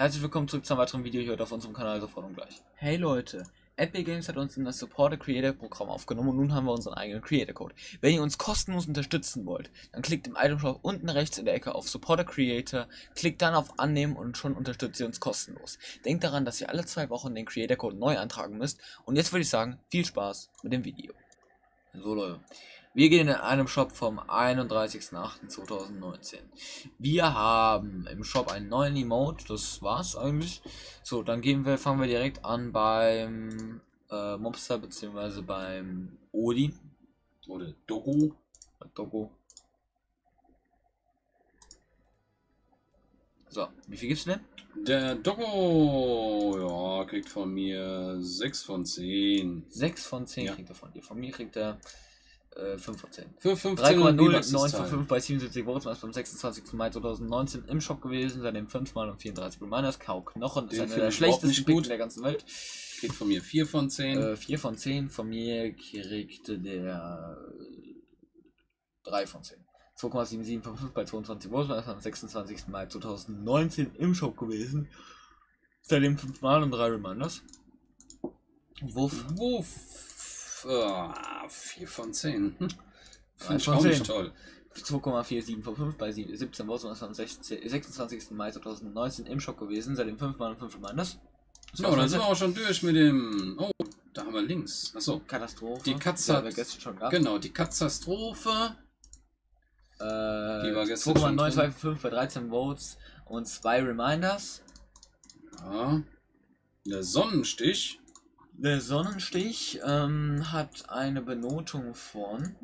Herzlich willkommen zurück zu einem weiteren Video hier auf unserem Kanal sofort und gleich. Hey Leute, Epic Games hat uns in das Support a Creator Programm aufgenommen und nun haben wir unseren eigenen Creator Code. Wenn ihr uns kostenlos unterstützen wollt, dann klickt im Item Shop unten rechts in der Ecke auf Support a Creator, klickt dann auf Annehmen und schon unterstützt ihr uns kostenlos. Denkt daran, dass ihr alle zwei Wochen den Creator Code neu eintragen müsst und jetzt würde ich sagen, viel Spaß mit dem Video. So Leute, wir gehen in einem Shop vom 31.08.2019. Wir haben im Shop einen neuen Emote, das war's eigentlich. So, dann gehen wir, fangen wir direkt an beim äh, Mobster bzw. beim Odin. Oder Doku. Dogo. So, wie viel gibt's denn? Der Doku, ja, kriegt von mir 6 von 10. 6 von 10 Ja. kriegt er von dir. Von mir kriegt er äh, 5 von 10. Für 15 3,09 9 von 5 bei 77 Votes, was beim 26. Mai 2019 im Shop gewesen, seitdem 5 mal und 34 Reminders. Kau Knochen ist Den einer der schlechtesten gut. der ganzen Welt. Kriegt von mir 4 von 10. Äh, 4 von 10, von mir kriegte der äh, 3 von 10. 2,77 von 5 bei 22 Votes, was am 26. Mai 2019 im Shop gewesen. Seitdem 5 mal und 3 Reminders. Wuff. Wuff. Ah, 4 von 10. Hm. Finde ich auch 10. nicht toll. 2,47 von 5 bei sie- 17 Votes, am 16, 26. Mai 2019 im Shop gewesen. Seitdem 5 mal und 5 Reminders. Das So, war's dann sind wir auch schon durch mit dem. Oh, da haben wir links. Achso. Katastrophe. Die Katze wir gestern schon gehabt. Genau, die Katastrophe. Äh, Die war gestern schon 2,925 bei 13 Votes und 2 Reminders. Ja. Der Sonnenstich. Der Sonnenstich ähm, hat eine Benotung von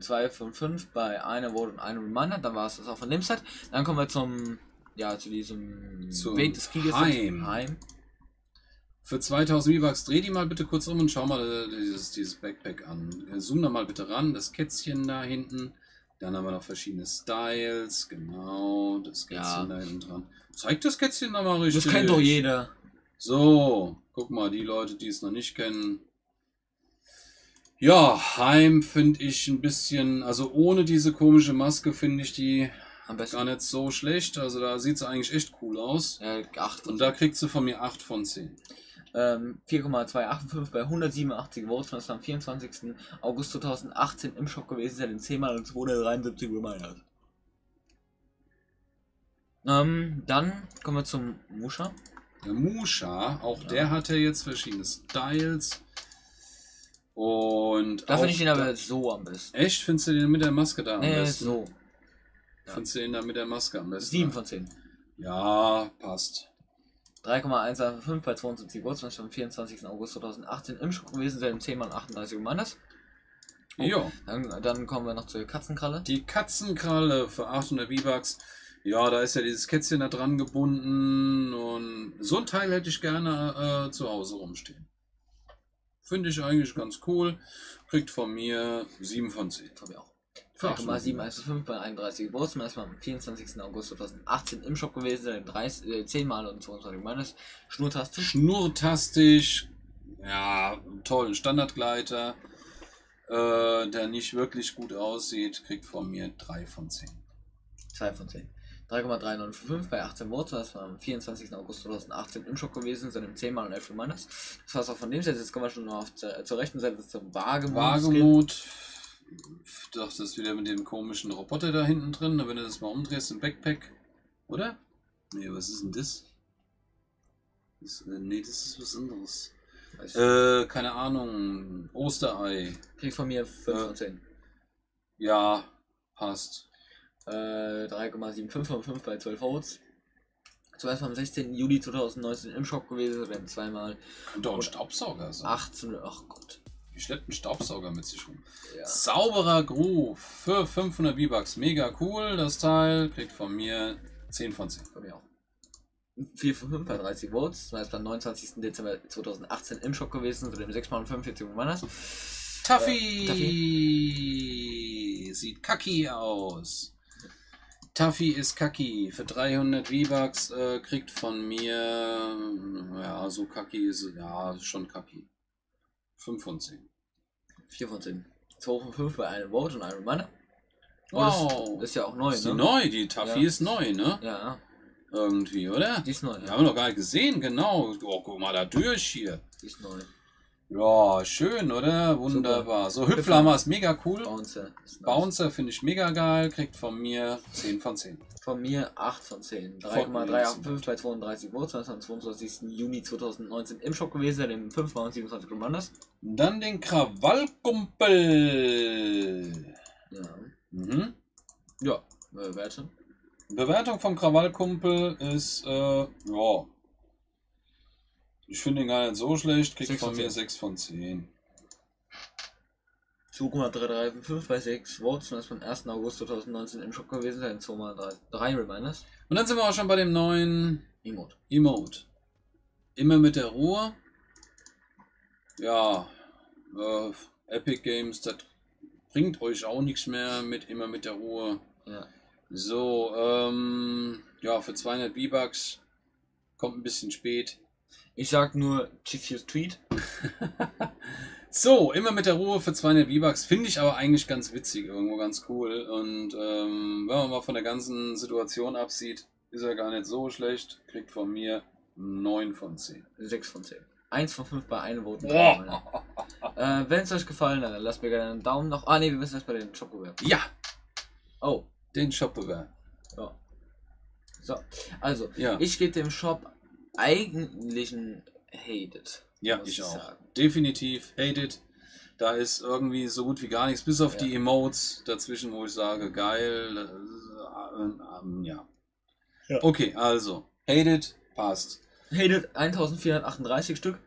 2 von 5 bei einer Vote und einem Reminder. Dann war es das auch von dem Set. Dann kommen wir zum, ja, zu diesem Zum Weg des Kriegers. Heim. Heim. Für 2000 V-Bucks dreh die mal bitte kurz um und schau mal äh, dieses, dieses Backpack an. Äh, Zoom da mal bitte ran, das Kätzchen da hinten. Dann haben wir noch verschiedene Styles, genau, das Kätzchen Ja. da hinten dran. Zeig das Kätzchen da mal richtig. Das kennt doch jeder. So, guck mal, die Leute, die es noch nicht kennen. Ja, Heim finde ich ein bisschen, also ohne diese komische Maske finde ich die Am besten. gar nicht so schlecht. Also da sieht sie eigentlich echt cool aus. Ja, 8 Und da kriegt sie von mir 8 von 10. ähm, 4,285 bei 187 Votes. Das war am 24. August 2018 im Shop gewesen. Seit dem 10 mal und 273 Reminders. Ähm, dann kommen wir zum Musha. Der Musha, auch Ja. der hat ja jetzt verschiedene Styles. Und Da finde ich ihn aber so am besten. Echt? Findest du den mit der Maske da am Nee, besten? so. Findest du den da mit der Maske am besten? 7 von 10. Ja, passt. 3,185 bei 72 Votes. Das war am 24. August 2018 im Shop gewesen. Seit dem 10 mal und 38 Reminders. Oh. Jo. Dann, dann kommen wir noch zur Katzenkralle. Die Katzenkralle für 800 V-Bucks. Ja, da ist ja dieses Kätzchen da dran gebunden. Und so ein Teil hätte ich gerne äh, zu Hause rumstehen. Finde ich eigentlich ganz cool. Kriegt von mir 7 von 10. Das habe ich auch. Für 800 3,715 bei 31 Votes. Das war am 24. August 2018 im Shop gewesen. Seit dem 30, äh, 10 mal und 22 Reminders. Schnurtaste. Schnurtastisch. Ja, tollen Standardgleiter. Äh, der nicht wirklich gut aussieht, kriegt von mir 3 von 10. 2 von 10. 3,395 bei 18 Votes, das war am 24. August 2018 im Shop gewesen, seit dem 10 mal und 11 Reminders. Das war's auch von dem Set. Jetzt kommen wir schon auf zur, zur rechten Seite zum Wagemut. Wagemut. Das ist wieder mit dem komischen Roboter da hinten drin. Wenn du das mal umdrehst im Backpack. Oder? Nee, was ist denn das? das äh, nee, das ist was anderes. Äh, keine Ahnung. Osterei. Krieg von mir 5 äh, von 10. Ja, passt. Äh, 3,75 von 5 bei 12 Votes. Zuerst am 16. Juli 2019 im Shop gewesen, dann zweimal Könnte auch ein Staubsauger sein. 18. Ach Gott. Die schleppt einen Staubsauger mit sich rum. Ja. Sauberer Groove für 500 V-Bucks. Mega cool, das Teil. Kriegt von mir 10 von 10. Von mir auch. 4 von 5 bei 30 Votes. Zuerst am 29. Dezember 2018 im Shop gewesen, zu dem 6 mal und 45 Reminders. Tuffy! Äh, Sieht kacki aus. Tuffy ist kacki. Für 300 V-Bucks äh, kriegt von mir. Ja, so kacki ist Ja, schon kacki. 5 von 10. 4 von 10. 2 von 5 bei einem Vote und einem Reminder. Wow. Das ist ja auch neu, ist die ne? neu? Die Tuffy Ja. ist neu, ne? Ja, Irgendwie, oder? Die ist neu. Die haben wir noch gar nicht gesehen, genau. Oh, guck mal da durch hier. Die ist neu. Ja, schön, oder? Wunderbar. So, Hüpfler. Hüpflammer ist mega cool. Bouncer. Nice. Bouncer finde ich mega geil. Kriegt von mir 10 von 10. Von mir 8 von 10. Von 3,385 bei 32 Votes. Das ist am 22. Juni 2019 im Shop gewesen, dem 5 und 27 Commanders. Dann den Krawallkumpel. Ja. Mhm. Ja, Werte. Bewertung vom Krawallkumpel ist, äh, ja. Ich finde ihn gar nicht so schlecht. Kriegt Sechs von von mir zehn. 6 von 10. 2,335 bei 6 Votes. Und das ist beim 1. August 2019 im Shop gewesen, sein 2 mal 3, 3 Reminders. Und dann sind wir auch schon bei dem neuen Emote. Emote. Immer mit der Ruhe. Ja, äh, Epic Games, das bringt euch auch nichts mehr mit immer mit der Ruhe. Ja. So, ähm, ja, für 200 V-Bucks kommt ein bisschen spät. Ich sag nur Chiefs Tweet. So, immer mit der Ruhe für 200 V-Bucks finde ich aber eigentlich ganz witzig, irgendwo ganz cool. Und ähm, wenn man mal von der ganzen Situation absieht, ist er gar nicht so schlecht. Kriegt von mir 9 von 10. 6 von 10. 1 von 5 bei einem Voten. Äh, Wenn es euch gefallen hat, dann lasst mir gerne einen Daumen nach. Ah, ne, wir müssen erst bei den Shop bewerben. Ja, Oh, den Shop-Bewerb. ja. So, also, Ja, ich gebe dem Shop eigentlich ein Hated. ja ich ich auch. sagen. Definitiv hated. Da ist irgendwie so gut wie gar nichts, bis auf Ja. die Emotes dazwischen, wo ich sage, geil. Äh, ähm, ähm, ja. Ja. Okay, also, hated, passt. Hated 1438 Stück.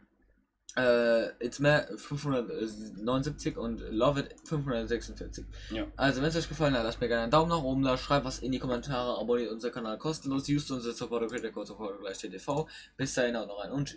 Äh, It's Mehr 579 und Love It 546. Ja. Also, wenn es euch gefallen hat, lasst mir gerne einen Daumen nach oben da, schreibt was in die Kommentare, abonniert unseren Kanal kostenlos, used unsere Supporter Creator Code Support gleich TTV. Bis dahin auch noch ein und tschüss.